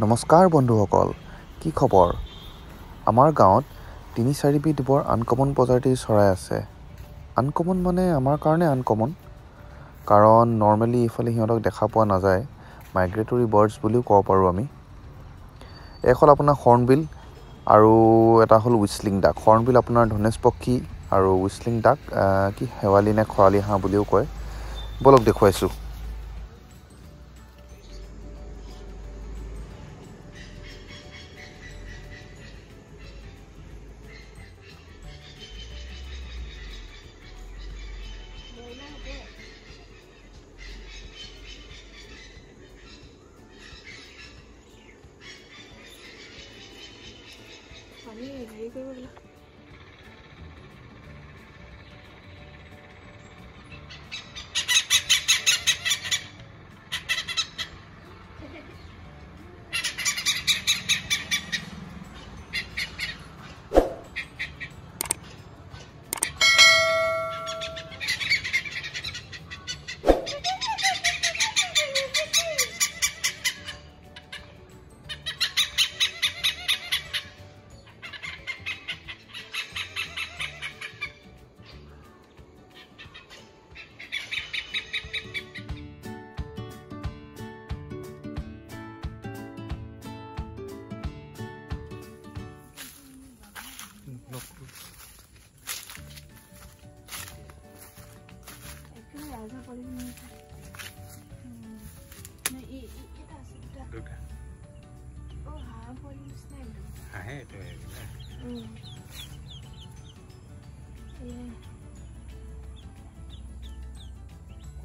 নমস্কাৰ বন্ধুসকল কি খবৰ? আমাৰ গাঁৱত তিনি চাৰিবিধ বৰ আনকমন প্ৰজাতিৰ চৰাই আছে। আনকমন মানে আমাৰ কাৰণে আনকমন কাৰণ নৰ্মেলি ইফালে সিহঁতক দেখা পোৱা নাযায় মাইগ্ৰেটৰী বাৰ্ডছ বুলিও ক'ব পাৰোঁ আমি। এক হ'ল আপোনাৰ হৰ্ণবিল আৰু এটা হ'ল উইচলিং ডাক হৰ্ণবিল আপোনাৰ ধনেশ পক্ষী আৰু উইচলিং ডাক কি শেৱালি নে খৰালি হাঁহ বুলিও কয়। ব'লক দেখুৱাইছোঁ। पानी है नहीं तो कोई बोला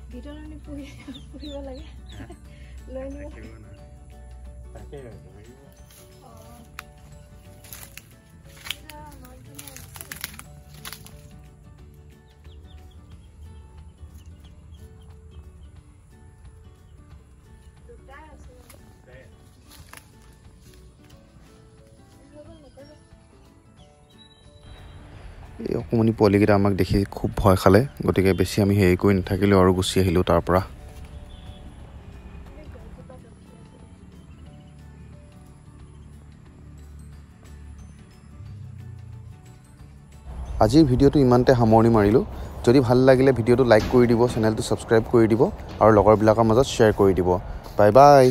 ভিতৰত আনি পুহি পুহিব লাগে লৈ নোৱাৰে এই অকণমানি পোৱালিকেইটা আমাক দেখি খুব ভয় খালে। গতিকে বেছি আমি হেৰি কৰি নাথাকিলোঁ আৰু গুচি আহিলোঁ তাৰ পৰা। আজিৰ ভিডিঅ'টো ইমানতে সামৰণি মাৰিলোঁ। যদি ভাল লাগিলে ভিডিঅ'টো লাইক কৰি দিব চেনেলটো ছাবস্ক্ৰাইব কৰি দিব আৰু লগৰবিলাকৰ মাজত শ্বেয়াৰ কৰি দিব। Bye bye.